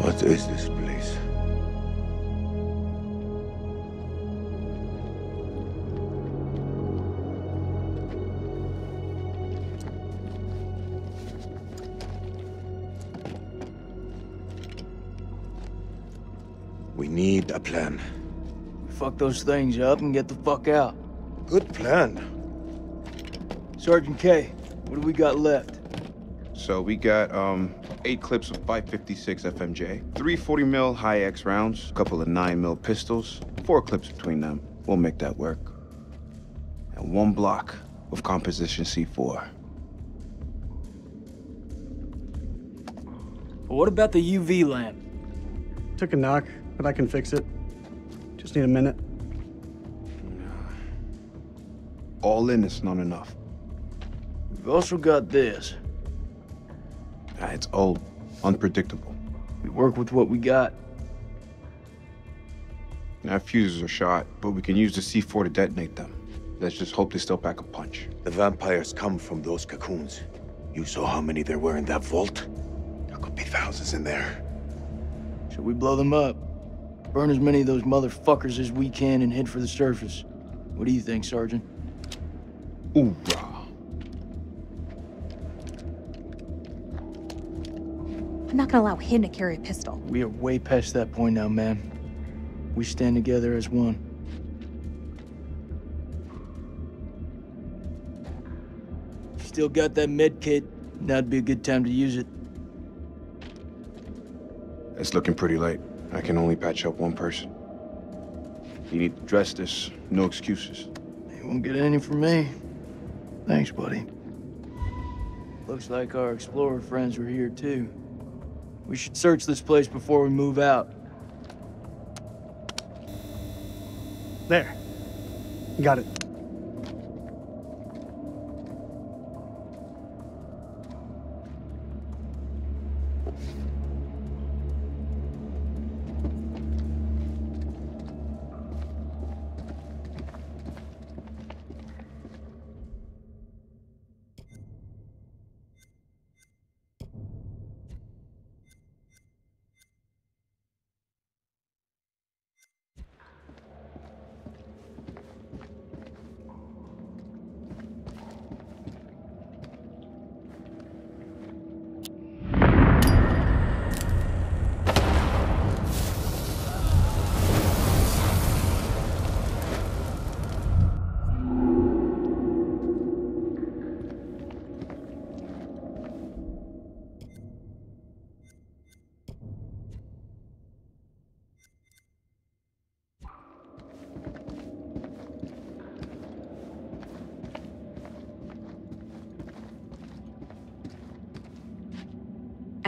What is this place? We need a plan. Fuck those things up and get the fuck out. Good plan. Sergeant Kay, what do we got left? So we got um eight clips of 556 FMJ, three 40 mil high X rounds, a couple of 9 mil pistols, four clips between them. We'll make that work. And one block of composition C4. What about the UV lamp? Took a knock, but I can fix it. Just need a minute. All in is not enough. We've also got this. Ah, It's old, unpredictable. We work with what we got. Our fuses are shot, but we can use the C4 to detonate them. Let's just hope they still pack a punch. The vampires come from those cocoons. You saw how many there were in that vault? There could be thousands in there. Should we blow them up? Burn as many of those motherfuckers as we can and head for the surface. What do you think, Sergeant? Hoorah. I'm not gonna allow him to carry a pistol. We are way past that point now, man. We stand together as one. Still got that med kit. Now'd be a good time to use it. It's looking pretty late. I can only patch up one person. You need to dress this. No excuses. You won't get any from me. Thanks, buddy. Looks like our explorer friends were here too. We should search this place before we move out. There. Got it.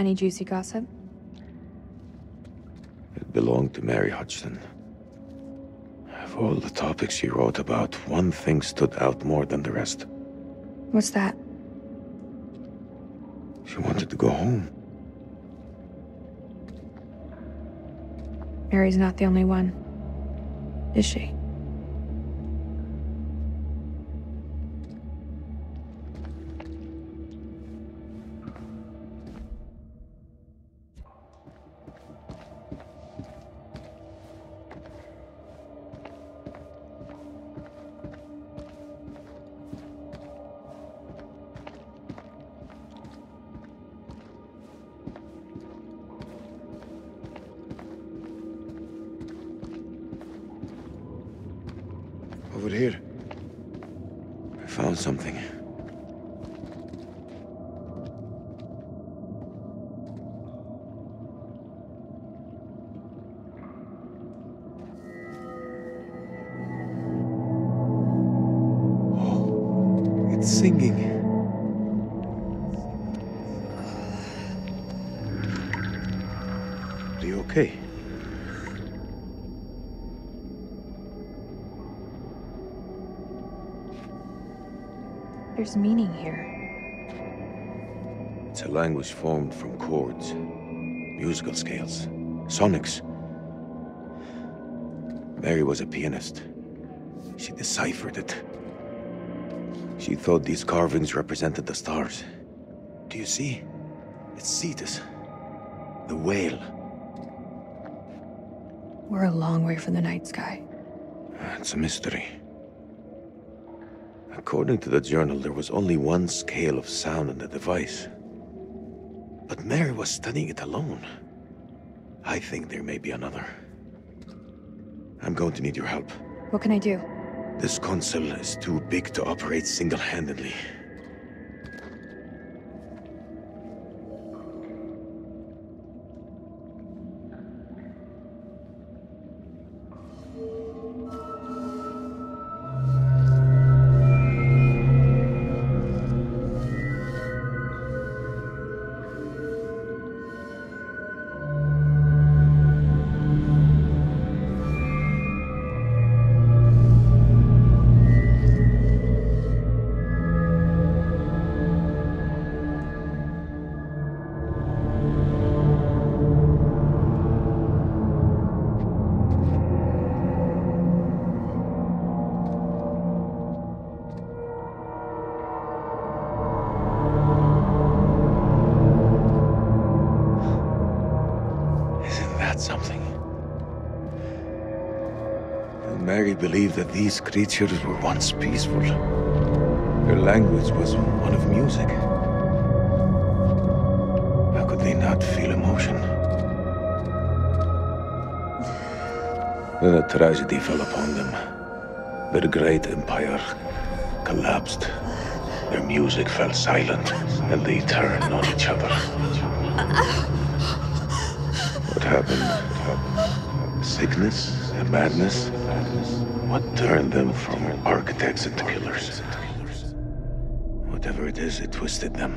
Any juicy gossip? It belonged to Mary Hodgson. Of all the topics she wrote about, one thing stood out more than the rest. What's that? She wanted to go home. Mary's not the only one. Is she? Singing. Are you okay? There's meaning here. It's a language formed from chords, musical scales, sonics. Mary was a pianist. She deciphered it. She thought these carvings represented the stars. Do you see? It's Cetus, the whale. We're a long way from the night sky. It's a mystery. According to the journal, there was only one scale of sound in the device. But Mary was studying it alone. I think there may be another. I'm going to need your help. What can I do? This console is too big to operate single-handedly. Mary believed that these creatures were once peaceful. Their language was one of music. How could they not feel emotion? Then a tragedy fell upon them. Their great empire collapsed. Their music fell silent, and they turned on each other. What happened? Sickness? and Madness? What turned them from architects into killers? Whatever it is, it twisted them.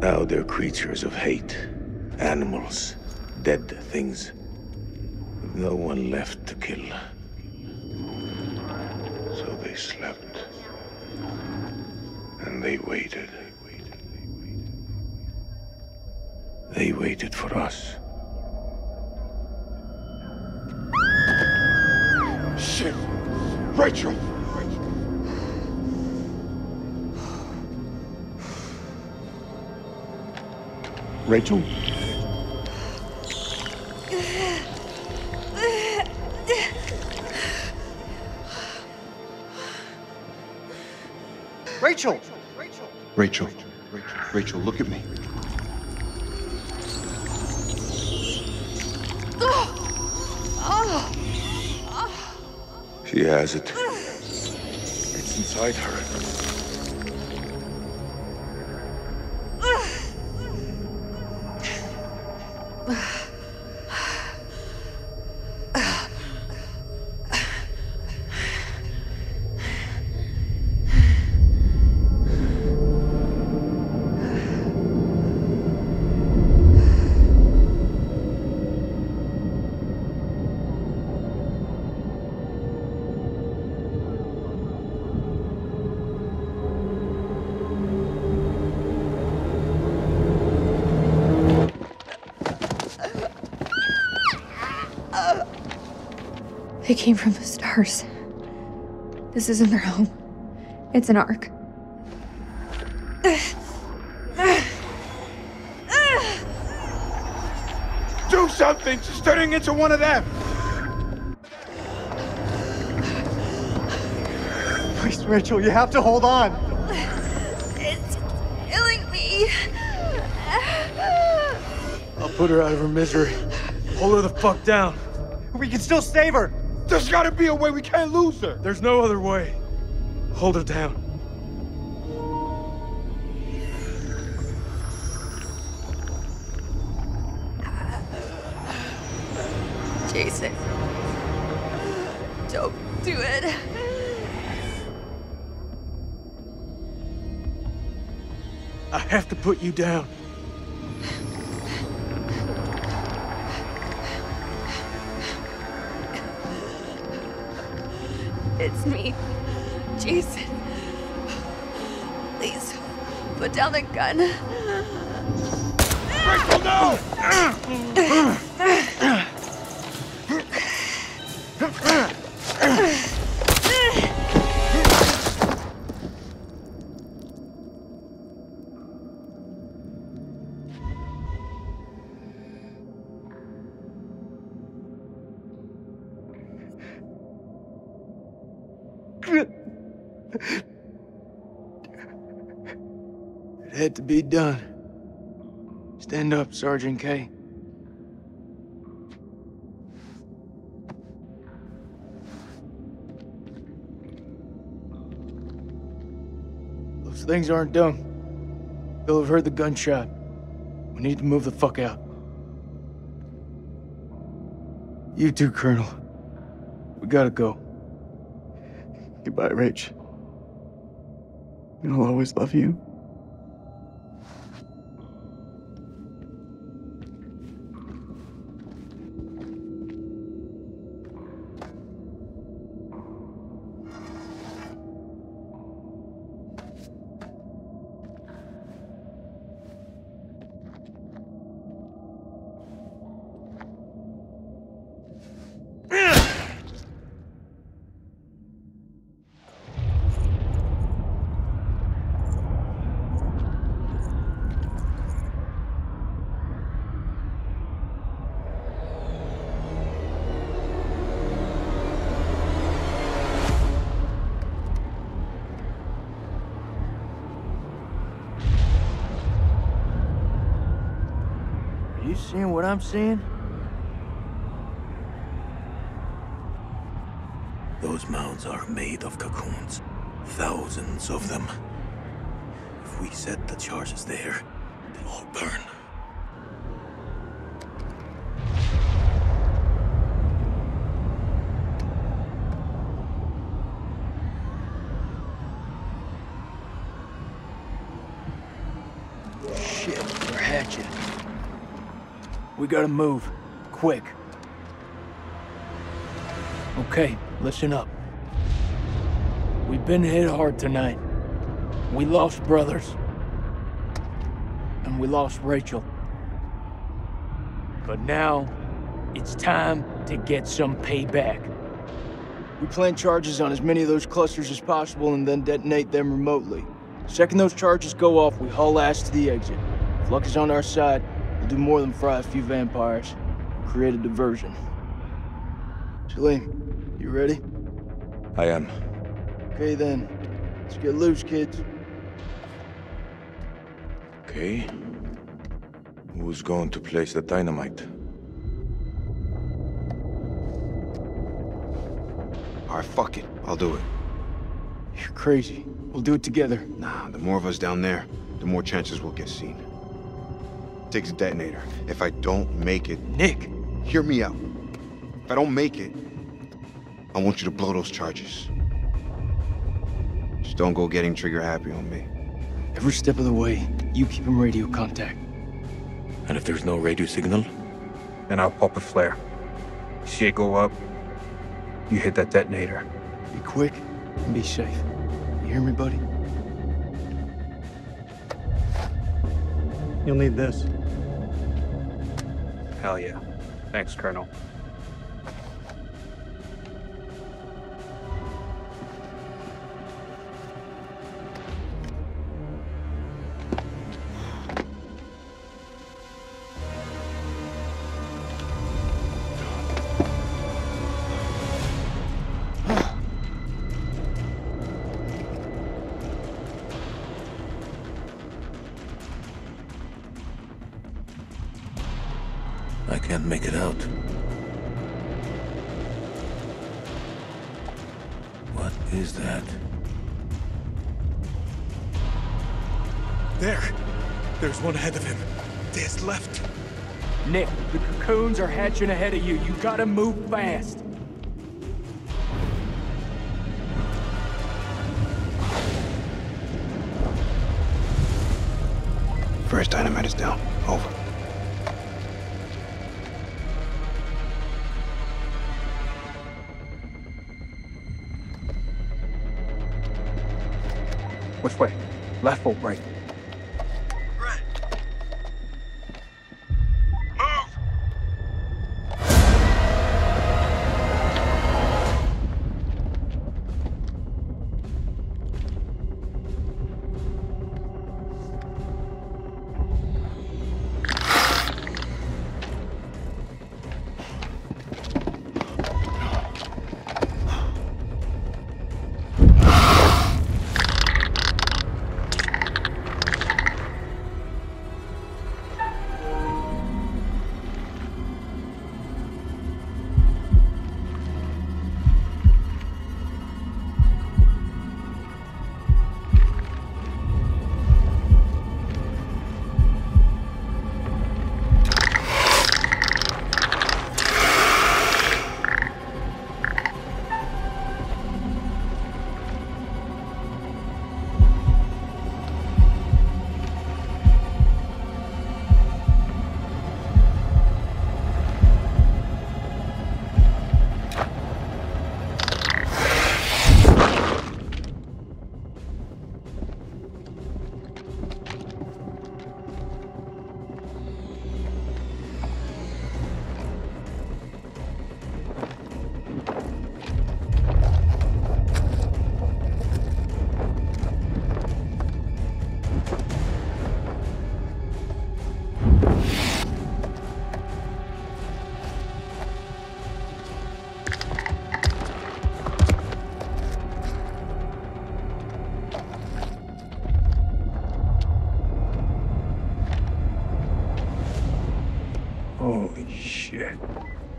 Now they're creatures of hate. Animals. Dead things. No one left to kill. So they slept. And they waited. They waited for us. Shit! Rachel! Rachel? Rachel! Rachel. Rachel, look at me. She has it. It's inside her. They came from the stars. This isn't their home. It's an ark. Do something! She's turning into one of them! Please, Rachel, you have to hold on. It's killing me. I'll put her out of her misery. Hold her the fuck down. We can still save her. There's gotta be a way we can't lose her! There's no other way. Hold her down. Jason. Don't do it. I have to put you down. Me, Jason. Please, put down the gun. It had to be done. Stand up, Sergeant Kay. Those things aren't done. They'll have heard the gunshot. We need to move the fuck out. You too, Colonel. We gotta go. Goodbye, Rach. I'll always love you. Seeing what I'm seeing? Those mounds are made of cocoons. Thousands of them. If we set the charges there, they'll all burn. Shit, they're hatching. We gotta move. Quick. Okay, listen up. We've been hit hard tonight. We lost brothers. And we lost Rachel. But now, it's time to get some payback. We plant charges on as many of those clusters as possible and then detonate them remotely. Second those charges go off, we haul ass to the exit. If luck is on our side, we'll do more than fry a few vampires. Create a diversion. Salim, you ready? I am. Okay then. Let's get loose, kids. Okay. Who's going to place the dynamite? All right, fuck it. I'll do it. You're crazy. We'll do it together. Nah, the more of us down there, the more chances we'll get seen. Takes a detonator. If I don't make it, Nick! hear me out. If I don't make it, I want you to blow those charges. Just don't go getting trigger happy on me. Every step of the way, you keep in radio contact. And if there's no radio signal? Then I'll pop a flare. See it go up, you hit that detonator. Be quick and be safe. You hear me, buddy? You'll need this. Hell yeah. Thanks, Colonel. There! There's one ahead of him. There's left. Nick, the cocoons are hatching ahead of you. You gotta move fast. First dynamite is down. Over. Which way? Left or right?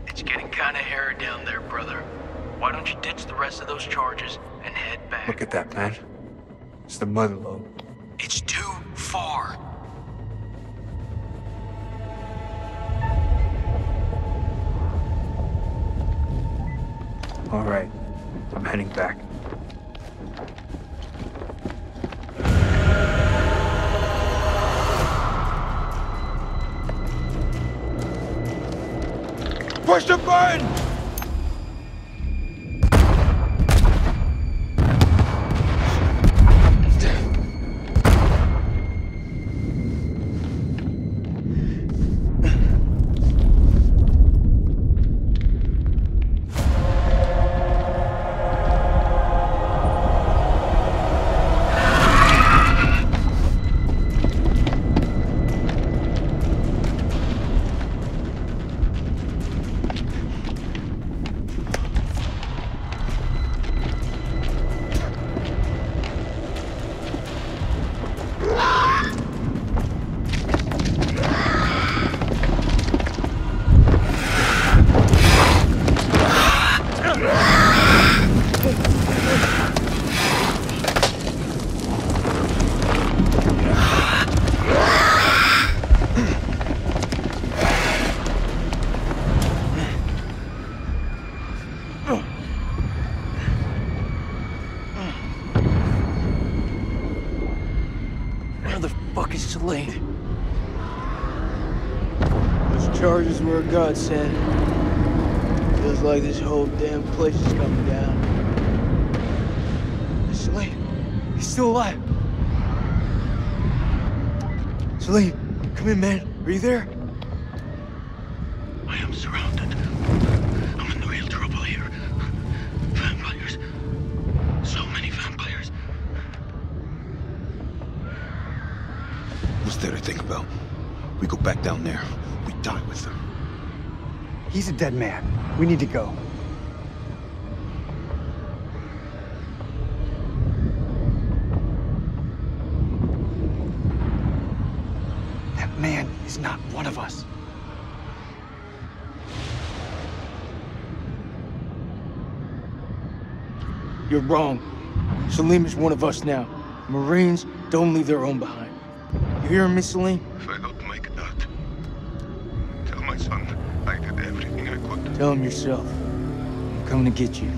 It's getting kinda hairy down there, brother. Why don't you ditch the rest of those charges and head back? Look at that, man. It's the mother lode. Push the button! Charges were a godsend. Feels like this whole damn place is coming down. Salim, he's still alive. Salim, come in, man. Are you there? I am surrounded. I'm in real trouble here. Vampires. So many vampires. What's there to think about? We go back down there. He's a dead man. We need to go. That man is not one of us. You're wrong. Salim is one of us now. Marines don't leave their own behind. You hear me, Salim? If I make that, tell my son I did everything I could. Tell him yourself. I'm coming to get you.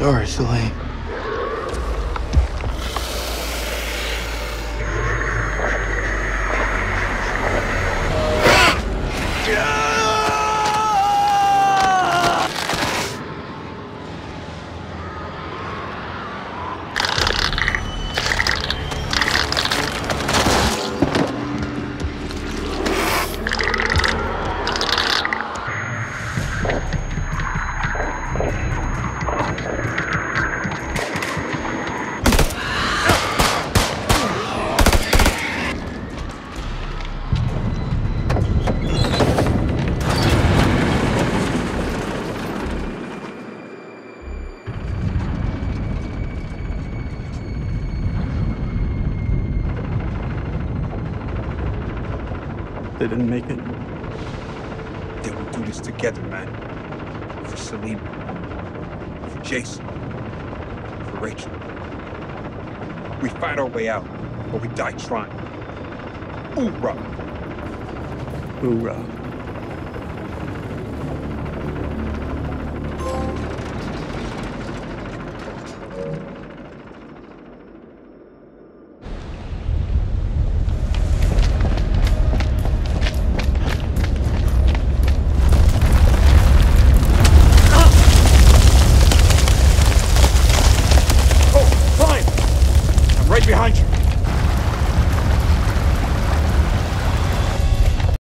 Sorry, Salim. Didn't make it. Then we'll do this together, man. For Salim. For Jason. For Rachel. We fight our way out, or we die trying. Hoorah! Hoorah.